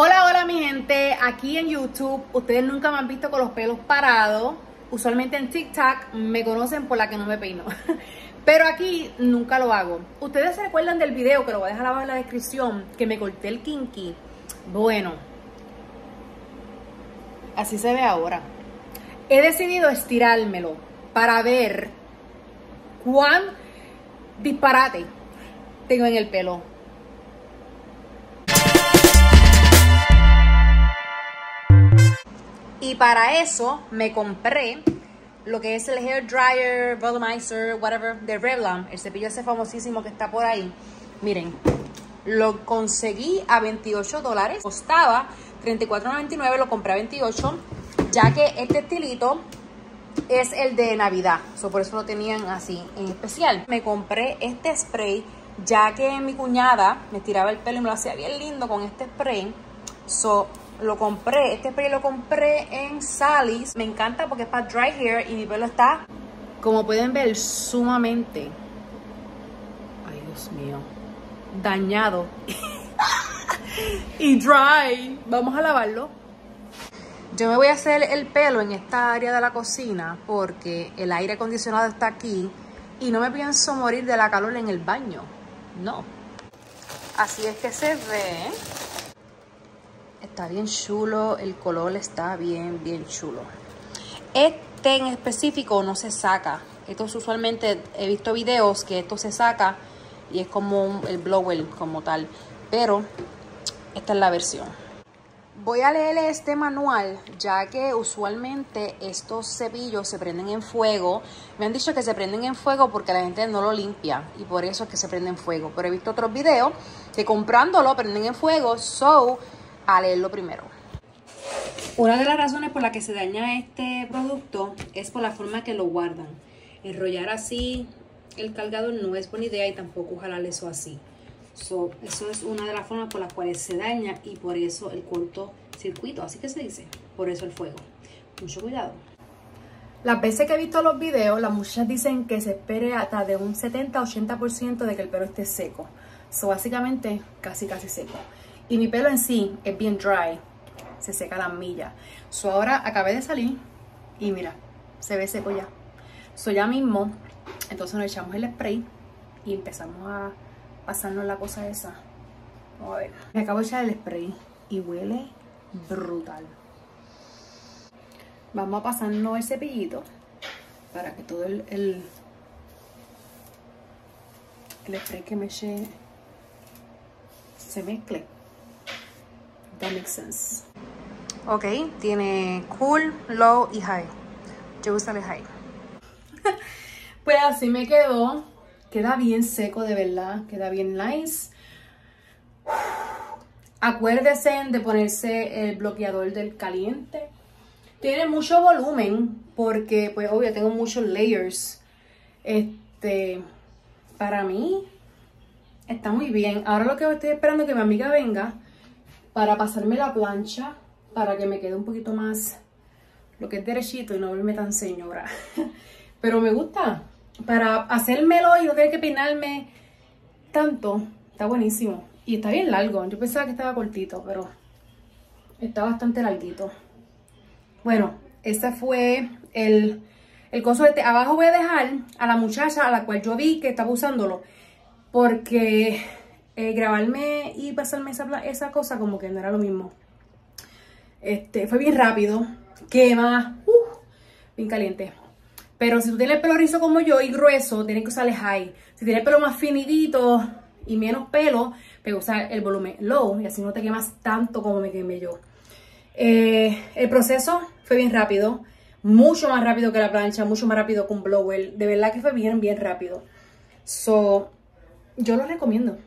Hola, hola mi gente, aquí en YouTube, ustedes nunca me han visto con los pelos parados, usualmente en TikTok me conocen por la que no me peino, pero aquí nunca lo hago. Ustedes se recuerdan del video, que lo voy a dejar abajo en la descripción, que me corté el kinky. Bueno, así se ve ahora. He decidido estirármelo para ver cuán disparate tengo en el pelo. Y para eso me compré lo que es el hair dryer, volumizer, whatever, de Revlon, el cepillo ese famosísimo que está por ahí. Miren, lo conseguí a 28 dólares, costaba 34.99, lo compré a 28, ya que este estilito es el de Navidad, so, por eso lo tenían así en especial. Me compré este spray, ya que mi cuñada me tiraba el pelo y me lo hacía bien lindo con este spray. So, lo compré, este spray lo compré en Sally's. Me encanta porque es para dry hair y mi pelo está, como pueden ver, sumamente, ay Dios mío, dañado y dry. Vamos a lavarlo. Yo me voy a hacer el pelo en esta área de la cocina porque el aire acondicionado está aquí y no me pienso morir de la calor en el baño. No. Así es que se ve. Está bien chulo, el color está bien, bien chulo. Este en específico no se saca. Esto usualmente he visto videos que esto se saca y es como un, el blower como tal. Pero esta es la versión. Voy a leer este manual ya que usualmente estos cepillos se prenden en fuego. Me han dicho que se prenden en fuego porque la gente no lo limpia y por eso es que se prenden en fuego. Pero he visto otros videos que comprándolo prenden en fuego. So, a leerlo primero. Una de las razones por la que se daña este producto es por la forma que lo guardan. Enrollar así el cargador no es buena idea y tampoco jalar eso así. So, eso es una de las formas por las cuales se daña y por eso el cortocircuito, así que se dice, por eso el fuego. Mucho cuidado. Las veces que he visto los videos, las muchachas dicen que se espere hasta de un 70-80% de que el pelo esté seco. So, básicamente, casi casi seco. Y mi pelo en sí es bien dry, se seca la milla. So, ahora acabé de salir y mira, se ve seco ya. So, ya mismo, entonces nos echamos el spray y empezamos a pasarnos la cosa esa. Vamos a ver. Me acabo de echar el spray y huele brutal. Vamos a pasarnos el cepillito para que todo el, el, el spray que me eché se mezcle. That makes sense. Ok, tiene cool, low y high. Yo uso el high. pues así me quedó. Queda bien seco, de verdad. Queda bien nice. Acuérdese de ponerse el bloqueador del caliente. Tiene mucho volumen porque, pues, obvio, tengo muchos layers. Este, para mí, está muy bien. Ahora lo que estoy esperando es que mi amiga venga para pasarme la plancha para que me quede un poquito más lo que es derechito y no verme tan señora. Pero me gusta para hacérmelo y no tener que peinarme tanto, está buenísimo. Y está bien largo, yo pensaba que estaba cortito, pero está bastante larguito. Bueno, ese fue el, el coso este. Abajo voy a dejar a la muchacha a la cual yo vi que estaba usándolo, porque eh, grabarme y pasarme esa, esa cosa como que no era lo mismo. Este, fue bien rápido, quema, uh, bien caliente. Pero si tú tienes el pelo rizo como yo y grueso, tienes que usar el high. Si tienes el pelo más finidito y menos pelo, pues usar el volumen low y así no te quemas tanto como me quemé yo. Eh, el proceso fue bien rápido, mucho más rápido que la plancha, mucho más rápido que un blower. De verdad que fue bien, bien rápido. So, yo lo recomiendo.